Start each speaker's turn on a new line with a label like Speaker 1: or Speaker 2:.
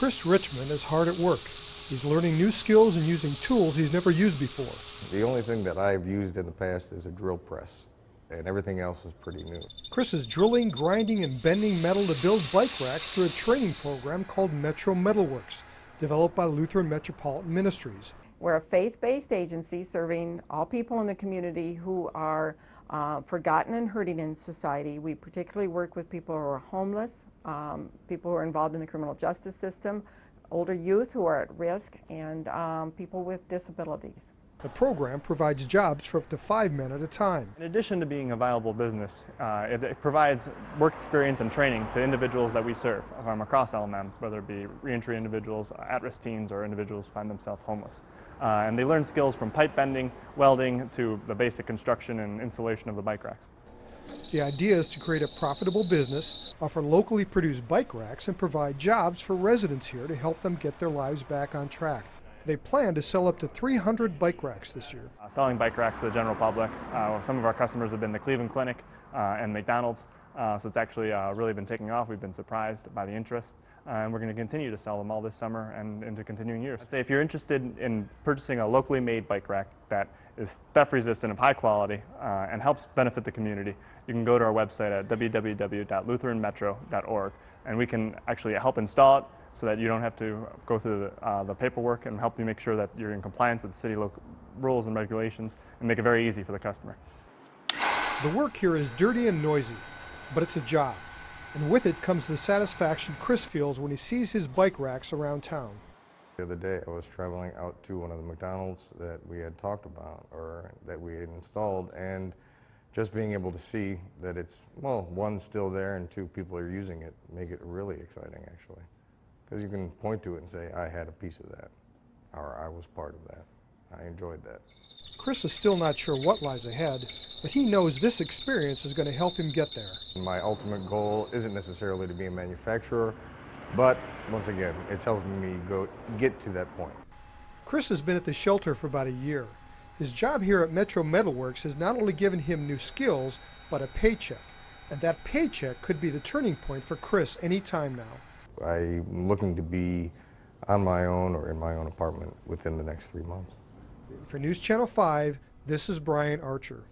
Speaker 1: Chris Richmond is hard at work. He's learning new skills and using tools he's never used before.
Speaker 2: The only thing that I've used in the past is a drill press, and everything else is pretty new.
Speaker 1: Chris is drilling, grinding, and bending metal to build bike racks through a training program called Metro Metalworks, developed by Lutheran Metropolitan Ministries.
Speaker 3: We're a faith-based agency serving all people in the community who are uh, forgotten and hurting in society. We particularly work with people who are homeless, um, people who are involved in the criminal justice system, older youth who are at risk, and um, people with disabilities.
Speaker 1: The program provides jobs for up to five men at a time.
Speaker 4: In addition to being a viable business, uh, it, it, provides work experience and training to individuals that we serve from across LMM, whether it be reentry individuals, at-risk teens, or individuals who find themselves homeless. Uh, and they learn skills from pipe bending, welding, to the basic construction and installation of the bike racks.
Speaker 1: The idea is to create a profitable business, offer locally produced bike racks, and provide jobs for residents here to help them get their lives back on track. They plan to sell up to 300 bike racks this year.
Speaker 4: Uh, selling bike racks to the general public. Uh, some of our customers have been the Cleveland Clinic uh, and McDonald's, uh, so it's actually uh, really been taking off. We've been surprised by the interest, and we're going to continue to sell them all this summer and into continuing years. I'd say if you're interested in purchasing a locally made bike rack that is theft resistant, of high quality, and helps benefit the community, you can go to our website at www.lutheranmetro.org, and we can actually help install it, so that you don't have to go through the, uh, the paperwork and help you make sure that you're in compliance with city rules and regulations and make it very easy for the customer.
Speaker 1: The work here is dirty and noisy, but it's a job. And with it comes the satisfaction Chris feels when he sees his bike racks around town.
Speaker 2: The other day I was traveling out to one of the McDonald's that we had talked about or that we had installed and just being able to see that it's, well, one, still there and two, people are using it make it really exciting actually. Because you can point to it and say, I had a piece of that, or I was part of that. I enjoyed that.
Speaker 1: Chris is still not sure what lies ahead, but he knows this experience is going to help him get there.
Speaker 2: My ultimate goal isn't necessarily to be a manufacturer, but once again, it's helping me go get to that point.
Speaker 1: Chris has been at the shelter for about a year. His job here at Metro Metalworks has not only given him new skills, but a paycheck. And that paycheck could be the turning point for Chris any time now.
Speaker 2: I'm looking to be on my own or in my own apartment within the next three months.
Speaker 1: For News Channel 5, this is Brian Archer.